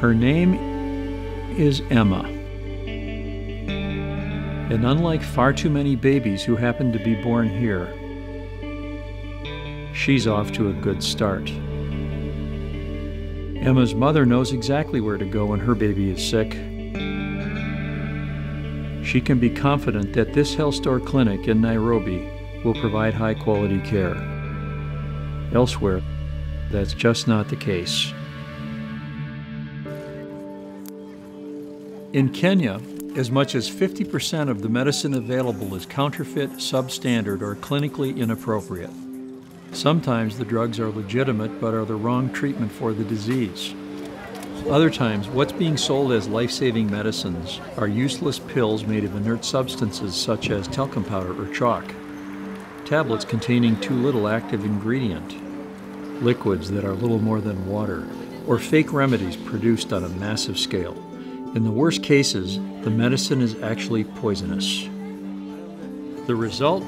Her name is Emma. And unlike far too many babies who happen to be born here, she's off to a good start. Emma's mother knows exactly where to go when her baby is sick. She can be confident that this HealthStore clinic in Nairobi will provide high quality care. Elsewhere, that's just not the case. In Kenya, as much as 50% of the medicine available is counterfeit, substandard, or clinically inappropriate. Sometimes the drugs are legitimate but are the wrong treatment for the disease. Other times, what's being sold as life saving medicines are useless pills made of inert substances such as talcum powder or chalk, tablets containing too little active ingredient, liquids that are little more than water, or fake remedies produced on a massive scale. In the worst cases, the medicine is actually poisonous. The result?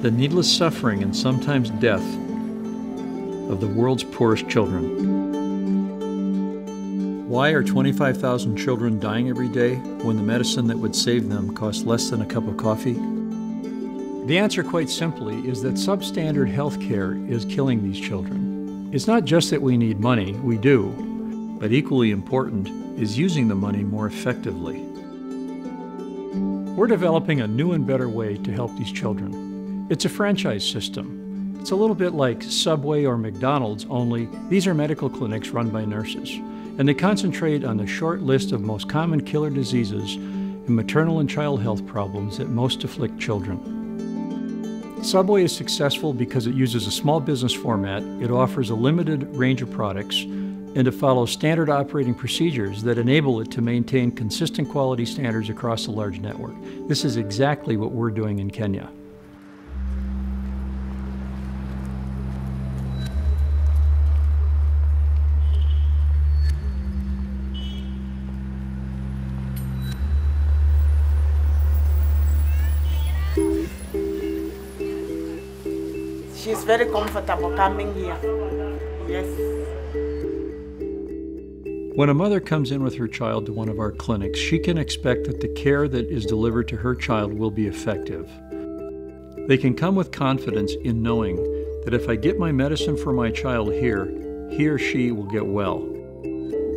The needless suffering and sometimes death of the world's poorest children. Why are 25,000 children dying every day when the medicine that would save them costs less than a cup of coffee? The answer, quite simply, is that substandard health care is killing these children. It's not just that we need money, we do, but equally important is using the money more effectively. We're developing a new and better way to help these children. It's a franchise system. It's a little bit like Subway or McDonald's, only these are medical clinics run by nurses, and they concentrate on the short list of most common killer diseases and maternal and child health problems that most afflict children. Subway is successful because it uses a small business format, it offers a limited range of products, and it follows standard operating procedures that enable it to maintain consistent quality standards across a large network. This is exactly what we're doing in Kenya. She's very comfortable coming here. Yes. When a mother comes in with her child to one of our clinics, she can expect that the care that is delivered to her child will be effective. They can come with confidence in knowing that if I get my medicine for my child here, he or she will get well.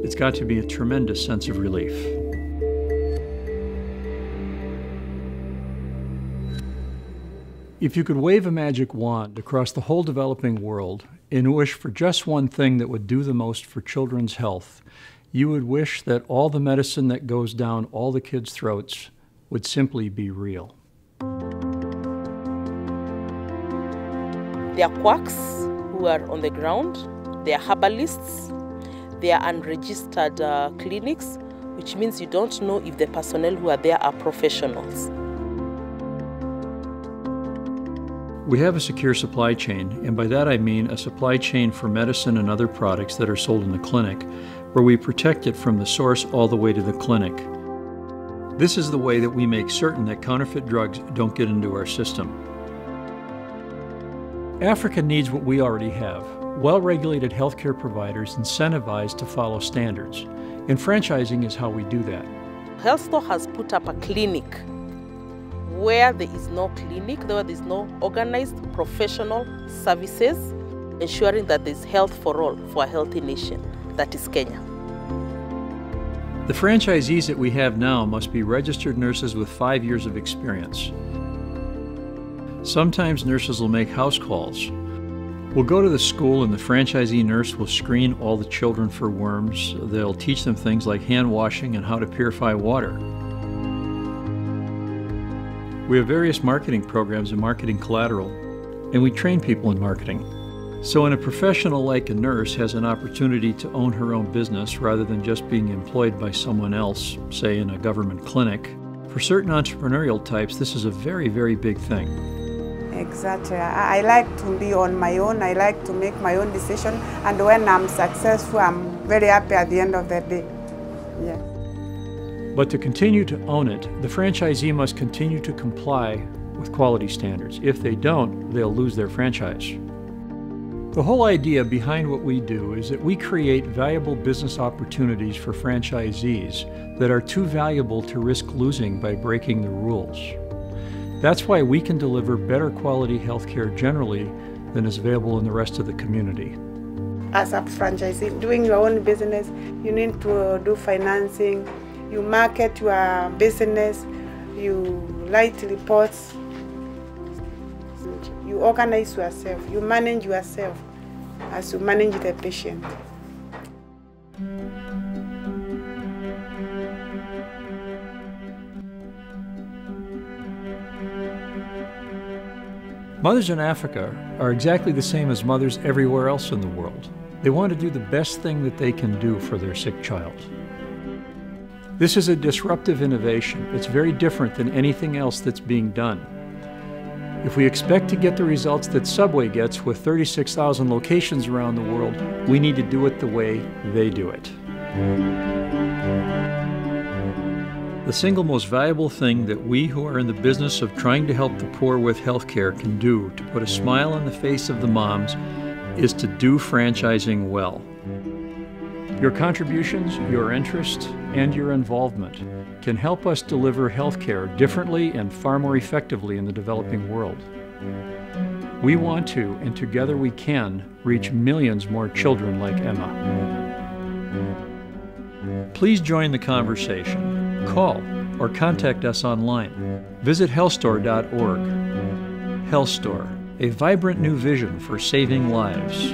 It's got to be a tremendous sense of relief. If you could wave a magic wand across the whole developing world and wish for just one thing that would do the most for children's health, you would wish that all the medicine that goes down all the kids' throats would simply be real. There are quacks who are on the ground, there are herbalists, there are unregistered uh, clinics, which means you don't know if the personnel who are there are professionals. We have a secure supply chain, and by that I mean a supply chain for medicine and other products that are sold in the clinic, where we protect it from the source all the way to the clinic. This is the way that we make certain that counterfeit drugs don't get into our system. Africa needs what we already have well regulated healthcare providers incentivized to follow standards, and franchising is how we do that. HealthStore has put up a clinic where there is no clinic, where there is no organized professional services, ensuring that there is health for all for a healthy nation. That is Kenya. The franchisees that we have now must be registered nurses with five years of experience. Sometimes nurses will make house calls. We'll go to the school and the franchisee nurse will screen all the children for worms. They'll teach them things like hand washing and how to purify water. We have various marketing programs and marketing collateral, and we train people in marketing. So when a professional like a nurse has an opportunity to own her own business rather than just being employed by someone else, say in a government clinic, for certain entrepreneurial types, this is a very, very big thing. Exactly. I like to be on my own. I like to make my own decision. And when I'm successful, I'm very happy at the end of the day. Yeah. But to continue to own it, the franchisee must continue to comply with quality standards. If they don't, they'll lose their franchise. The whole idea behind what we do is that we create valuable business opportunities for franchisees that are too valuable to risk losing by breaking the rules. That's why we can deliver better quality healthcare generally than is available in the rest of the community. As a franchisee, doing your own business, you need to do financing, you market your business, you write reports, you organize yourself, you manage yourself as you manage the patient. Mothers in Africa are exactly the same as mothers everywhere else in the world. They want to do the best thing that they can do for their sick child. This is a disruptive innovation. It's very different than anything else that's being done. If we expect to get the results that Subway gets with 36,000 locations around the world, we need to do it the way they do it. The single most valuable thing that we who are in the business of trying to help the poor with health care can do to put a smile on the face of the moms is to do franchising well. Your contributions, your interest, and your involvement can help us deliver healthcare differently and far more effectively in the developing world. We want to, and together we can, reach millions more children like Emma. Please join the conversation call, or contact us online. Visit healthstore.org. HealthStore, a vibrant new vision for saving lives.